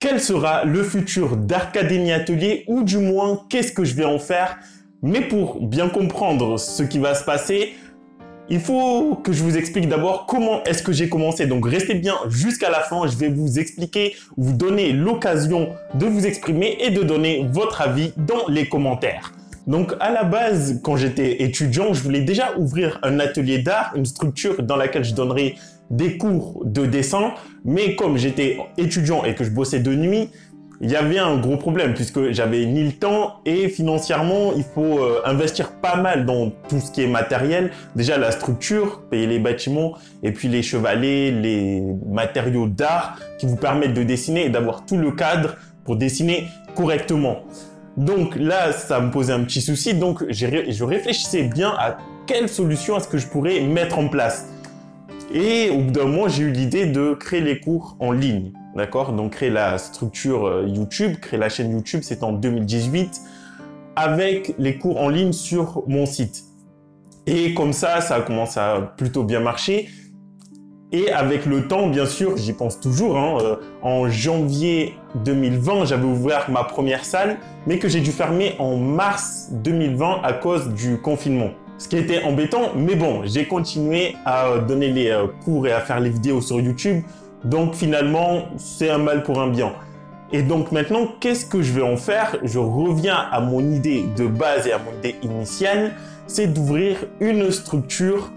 quel sera le futur d'Arcadémie Atelier ou du moins qu'est-ce que je vais en faire? Mais pour bien comprendre ce qui va se passer, il faut que je vous explique d'abord comment est-ce que j'ai commencé. Donc restez bien jusqu'à la fin, je vais vous expliquer, vous donner l'occasion de vous exprimer et de donner votre avis dans les commentaires. Donc à la base, quand j'étais étudiant, je voulais déjà ouvrir un atelier d'art, une structure dans laquelle je donnerais des cours de dessin. Mais comme j'étais étudiant et que je bossais de nuit, il y avait un gros problème puisque j'avais ni le temps et financièrement, il faut euh, investir pas mal dans tout ce qui est matériel. Déjà la structure, payer les bâtiments et puis les chevalets, les matériaux d'art qui vous permettent de dessiner et d'avoir tout le cadre pour dessiner correctement. Donc là, ça me posait un petit souci. Donc je réfléchissais bien à quelle solution est-ce que je pourrais mettre en place. Et au bout d'un moment, j'ai eu l'idée de créer les cours en ligne. D'accord? Donc créer la structure euh, YouTube, créer la chaîne YouTube, c'est en 2018, avec les cours en ligne sur mon site. Et comme ça, ça a commencé à plutôt bien marcher. Et avec le temps, bien sûr, j'y pense toujours. Hein, euh, en janvier 2020, j'avais ouvert ma première salle, mais que j'ai dû fermer en mars 2020 à cause du confinement. Ce qui était embêtant, mais bon, j'ai continué à euh, donner les euh, cours et à faire les vidéos sur YouTube. Donc finalement, c'est un mal pour un bien. Et donc maintenant, qu'est-ce que je vais en faire? Je reviens à mon idée de base et à mon idée initiale, c'est d'ouvrir une structure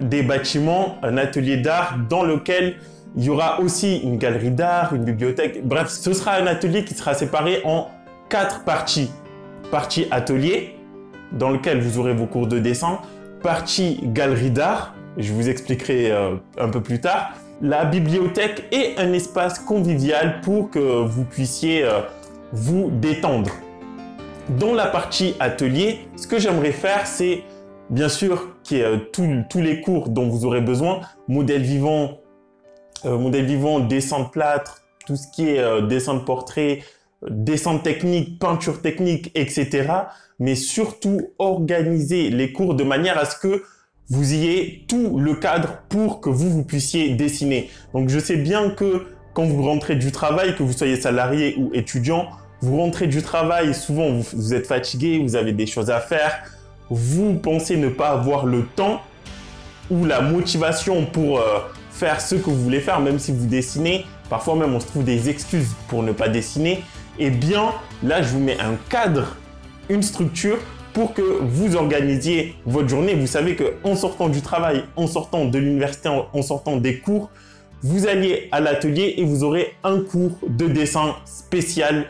des bâtiments, un atelier d'art dans lequel il y aura aussi une galerie d'art, une bibliothèque. Bref, ce sera un atelier qui sera séparé en quatre parties. Partie atelier, dans lequel vous aurez vos cours de dessin. Partie galerie d'art, je vous expliquerai euh, un peu plus tard. La bibliothèque et un espace convivial pour que vous puissiez euh, vous détendre. Dans la partie atelier, ce que j'aimerais faire, c'est bien sûr ait euh, tous les cours dont vous aurez besoin, modèle vivant, euh, modèle vivant, dessin de plâtre, tout ce qui est euh, dessin de portrait, dessin technique, peinture technique, etc. Mais surtout organiser les cours de manière à ce que vous ayez tout le cadre pour que vous, vous puissiez dessiner. Donc je sais bien que quand vous rentrez du travail, que vous soyez salarié ou étudiant, vous rentrez du travail, souvent vous êtes fatigué, vous avez des choses à faire, vous pensez ne pas avoir le temps ou la motivation pour euh, faire ce que vous voulez faire, même si vous dessinez, parfois même on se trouve des excuses pour ne pas dessiner, eh bien là je vous mets un cadre, une structure pour que vous organisiez votre journée. Vous savez que en sortant du travail, en sortant de l'université, en sortant des cours, vous alliez à l'atelier et vous aurez un cours de dessin spécial,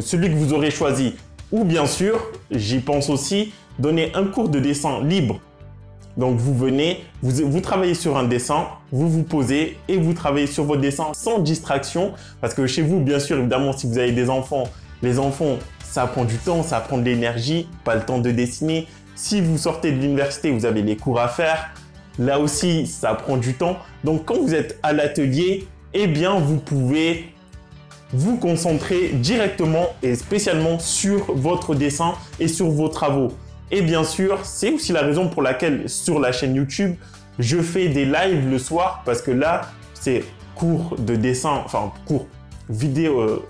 celui que vous aurez choisi. Ou bien sûr, j'y pense aussi, donner un cours de dessin libre. Donc vous venez, vous, travaillez sur un dessin, vous vous posez et vous travaillez sur votre dessin sans distraction. Parce que chez vous, bien sûr, évidemment, si vous avez des enfants, les enfants, ça prend du temps, ça prend de l'énergie, pas le temps de dessiner. Si vous sortez de l'université, vous avez les cours à faire. Là aussi, ça prend du temps. Donc quand vous êtes à l'atelier, eh bien, vous pouvez vous concentrer directement et spécialement sur votre dessin et sur vos travaux. Et bien sûr, c'est aussi la raison pour laquelle sur la chaîne YouTube, je fais des lives le soir parce que là, c'est cours de dessin, enfin cours vidéo, euh,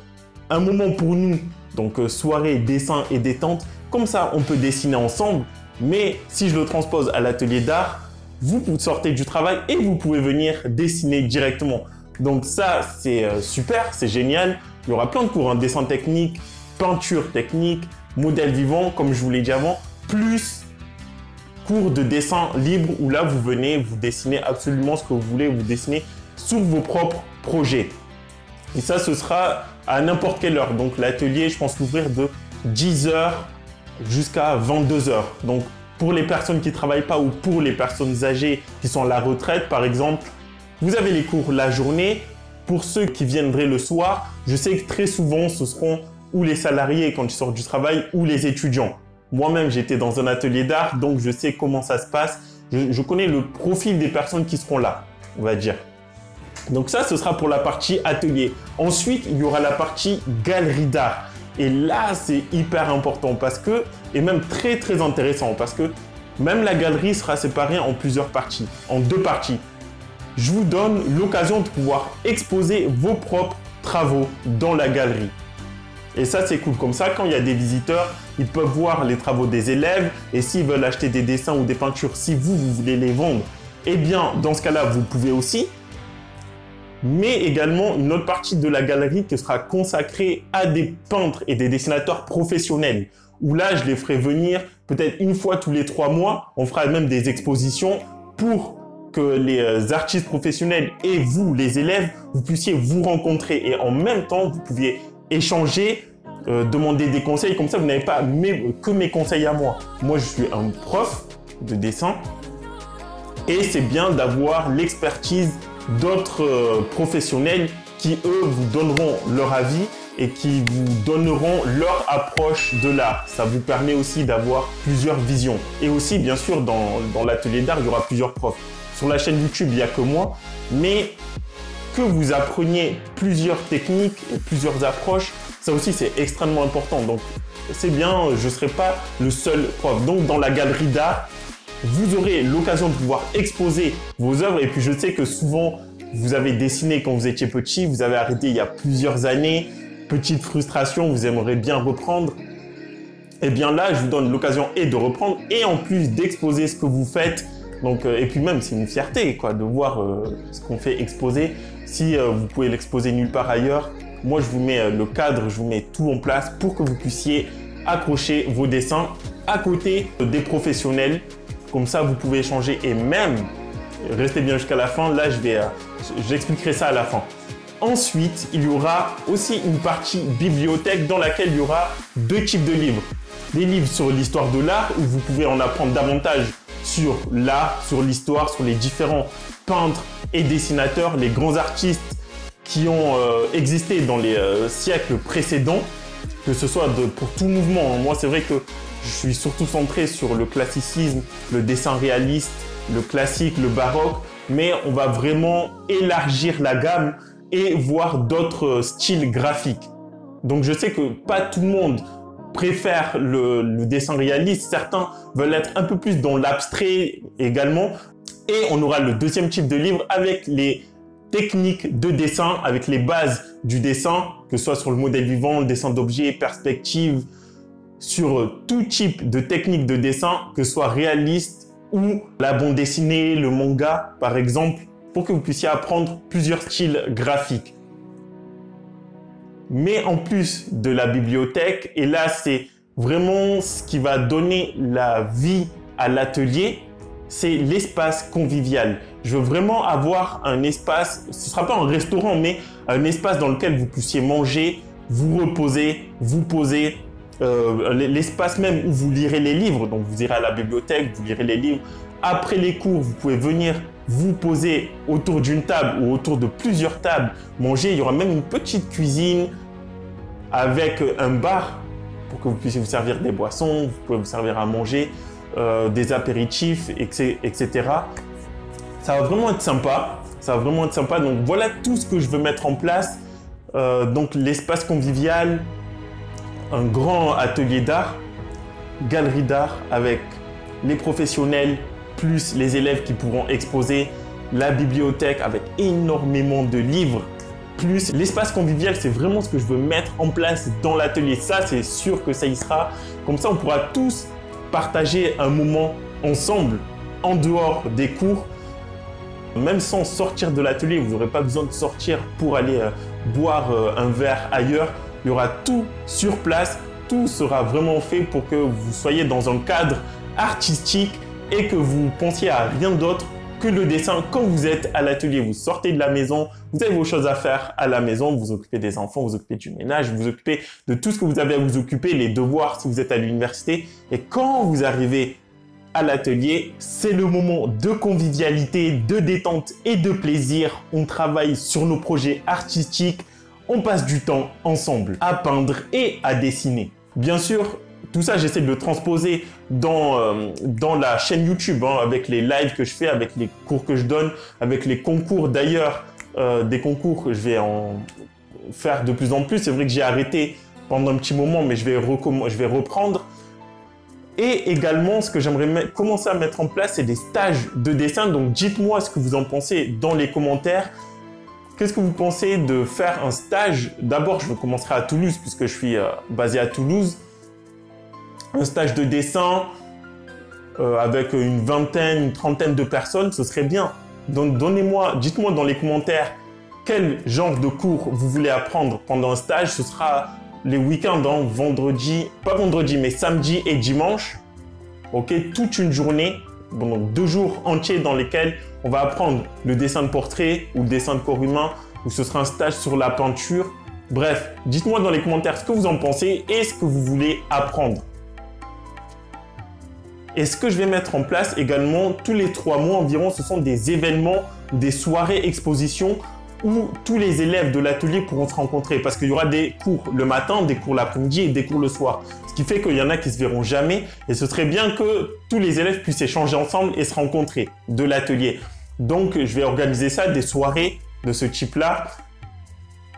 un moment pour nous, donc euh, soirée, dessin et détente. Comme ça, on peut dessiner ensemble. Mais si je le transpose à l'atelier d'art, vous sortez du travail et vous pouvez venir dessiner directement. Donc ça, c'est euh, super, c'est génial. Il y aura plein de cours, hein. dessin technique, peinture technique, modèle vivant, comme je vous l'ai dit avant plus cours de dessin libre où là, vous venez, vous dessinez absolument ce que vous voulez, vous dessinez sur vos propres projets. Et ça, ce sera à n'importe quelle heure. Donc, l'atelier, je pense l'ouvrir de 10h jusqu'à 22h. Donc, pour les personnes qui ne travaillent pas ou pour les personnes âgées qui sont à la retraite, par exemple, vous avez les cours la journée. Pour ceux qui viendraient le soir, je sais que très souvent, ce seront ou les salariés quand ils sortent du travail ou les étudiants. Moi-même, j'étais dans un atelier d'art, donc je sais comment ça se passe. Je, connais le profil des personnes qui seront là, on va dire. Donc ça, ce sera pour la partie atelier. Ensuite, il y aura la partie galerie d'art. Et là, c'est hyper important parce que, et même très très intéressant parce que même la galerie sera séparée en plusieurs parties, en deux parties. Je vous donne l'occasion de pouvoir exposer vos propres travaux dans la galerie. Et ça, c'est cool. Comme ça, quand il y a des visiteurs, ils peuvent voir les travaux des élèves. Et s'ils veulent acheter des dessins ou des peintures, si vous, vous voulez les vendre, eh bien, dans ce cas-là, vous pouvez aussi. Mais également une autre partie de la galerie qui sera consacrée à des peintres et des dessinateurs professionnels. Où là, je les ferai venir peut-être une fois tous les trois mois. On fera même des expositions pour que les euh, artistes professionnels et vous, les élèves, vous puissiez vous rencontrer et en même temps, vous pouviez échanger, euh, demander des conseils. Comme ça, vous n'avez pas que mes conseils à moi. Moi, je suis un prof de dessin et c'est bien d'avoir l'expertise d'autres euh, professionnels qui, eux, vous donneront leur avis et qui vous donneront leur approche de l'art. Ça vous permet aussi d'avoir plusieurs visions. Et aussi, bien sûr, dans, dans l'atelier d'art, il y aura plusieurs profs. Sur la chaîne YouTube, il n'y a que moi, mais que vous appreniez plusieurs techniques et plusieurs approches, ça aussi c'est extrêmement important. Donc c'est bien, je ne serai pas le seul prof. Donc dans la galerie d'art, vous aurez l'occasion de pouvoir exposer vos œuvres. Et puis je sais que souvent, vous avez dessiné quand vous étiez petit, vous avez arrêté il y a plusieurs années, petite frustration, vous aimeriez bien reprendre. Et eh bien là, je vous donne l'occasion et de reprendre et en plus d'exposer ce que vous faites. Donc, euh, et puis même, c'est une fierté quoi, de voir euh, ce qu'on fait exposer. Si euh, vous pouvez l'exposer nulle part ailleurs, moi je vous mets euh, le cadre, je vous mets tout en place pour que vous puissiez accrocher vos dessins à côté des professionnels. Comme ça, vous pouvez échanger et même restez bien jusqu'à la fin. Là, je vais, euh, j'expliquerai ça à la fin. Ensuite, il y aura aussi une partie bibliothèque dans laquelle il y aura deux types de livres. Des livres sur l'histoire de l'art où vous pouvez en apprendre davantage sur l'art, sur l'histoire, sur les différents peintres et dessinateurs, les grands artistes qui ont euh, existé dans les euh, siècles précédents, que ce soit pour tout mouvement. Moi, c'est vrai que je suis surtout centré sur le classicisme, le dessin réaliste, le classique, le baroque, mais on va vraiment élargir la gamme et voir d'autres euh, styles graphiques. Donc je sais que pas tout le monde préfère le dessin réaliste, certains veulent être un peu plus dans l'abstrait également. Et on aura le deuxième type de livre avec les techniques de dessin, avec les bases du dessin, que ce soit sur le modèle vivant, le dessin d'objets, perspective, sur tout type de technique de dessin, que ce soit réaliste ou la bande dessinée, le manga par exemple, pour que vous puissiez apprendre plusieurs styles graphiques. Mais en plus de la bibliothèque, et là c'est vraiment ce qui va donner la vie à l'atelier, c'est l'espace convivial. Je veux vraiment avoir un espace, ce ne sera pas un restaurant, mais un espace dans lequel vous puissiez manger, vous reposer, vous poser, euh, l'espace même où vous lirez les livres. Donc vous irez à la bibliothèque, vous lirez les livres. Après les cours, vous pouvez venir vous poser autour d'une table ou autour de plusieurs tables, manger. Il y aura même une petite cuisine avec un bar pour que vous puissiez vous servir des boissons, vous pouvez vous servir à manger. Euh, des apéritifs, etc. Ça va vraiment être sympa. Ça va vraiment être sympa. Donc voilà tout ce que je veux mettre en place. Euh, donc l'espace convivial, un grand atelier d'art, galerie d'art avec les professionnels plus les élèves qui pourront exposer, la bibliothèque avec énormément de livres, plus l'espace convivial, c'est vraiment ce que je veux mettre en place dans l'atelier. Ça, c'est sûr que ça y sera. Comme ça, on pourra tous partager un moment ensemble en dehors des cours, même sans sortir de l'atelier, vous n'aurez pas besoin de sortir pour aller euh, boire euh, un verre ailleurs. Il y aura tout sur place, tout sera vraiment fait pour que vous soyez dans un cadre artistique et que vous pensiez à rien d'autre le dessin quand vous êtes à l'atelier. Vous sortez de la maison, vous avez vos choses à faire à la maison, vous occupez des enfants, vous occupez du ménage, vous occupez de tout ce que vous avez à vous occuper, les devoirs si vous êtes à l'université. Et quand vous arrivez à l'atelier, c'est le moment de convivialité, de détente et de plaisir. On travaille sur nos projets artistiques, on passe du temps ensemble à peindre et à dessiner. Bien sûr, tout ça, j'essaie de le transposer dans, euh, dans la chaîne YouTube, hein, avec les lives que je fais, avec les cours que je donne, avec les concours. D'ailleurs, euh, des concours, je vais en faire de plus en plus. C'est vrai que j'ai arrêté pendant un petit moment, mais je vais, je vais reprendre. Et également, ce que j'aimerais commencer à mettre en place, c'est des stages de dessin. Donc, dites-moi ce que vous en pensez dans les commentaires. Qu'est-ce que vous pensez de faire un stage? D'abord, je commencerai à Toulouse puisque je suis euh, basé à Toulouse. Un stage de dessin euh, avec une vingtaine, une trentaine de personnes, ce serait bien. Donnez-moi, dites-moi dans les commentaires quel genre de cours vous voulez apprendre pendant un stage. Ce sera les week-ends, hein, vendredi, pas vendredi, mais samedi et dimanche. Ok, toute une journée, donc deux jours entiers dans lesquels on va apprendre le dessin de portrait ou le dessin de corps humain, ou ce sera un stage sur la peinture. Bref, dites-moi dans les commentaires ce que vous en pensez et ce que vous voulez apprendre. Et ce que je vais mettre en place également tous les trois mois environ, ce sont des événements, des soirées expositions où tous les élèves de l'atelier pourront se rencontrer parce qu'il y aura des cours le matin, des cours l'après-midi et des cours le soir. Ce qui fait qu'il y en a qui se verront jamais et ce serait bien que tous les élèves puissent échanger ensemble et se rencontrer de l'atelier. Donc je vais organiser ça, des soirées de ce type-là,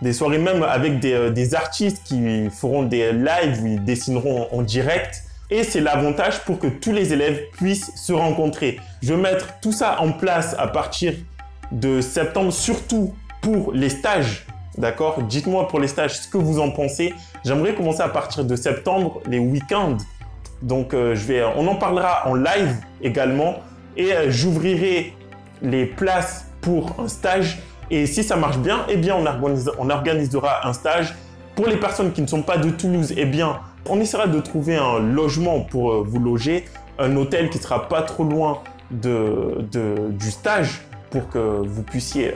des soirées même avec des, euh, des, artistes qui feront des lives où ils dessineront en direct. Et c'est l'avantage pour que tous les élèves puissent se rencontrer. Je vais mettre tout ça en place à partir de septembre, surtout pour les stages. D'accord? Dites-moi pour les stages ce que vous en pensez. J'aimerais commencer à partir de septembre, les week-ends. Donc, euh, je vais, on en parlera en live également. Et euh, j'ouvrirai les places pour un stage. Et si ça marche bien, eh bien, on, on organisera un stage. Pour les personnes qui ne sont pas de Toulouse, eh bien, on essaiera de trouver un logement pour euh, vous loger, un hôtel qui sera pas trop loin du stage pour que vous puissiez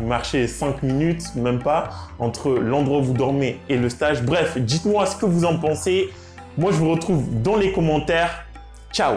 marcher 5 minutes, même pas, entre l'endroit où vous dormez et le stage. Bref, dites-moi ce que vous en pensez. Moi, je vous retrouve dans les commentaires. Ciao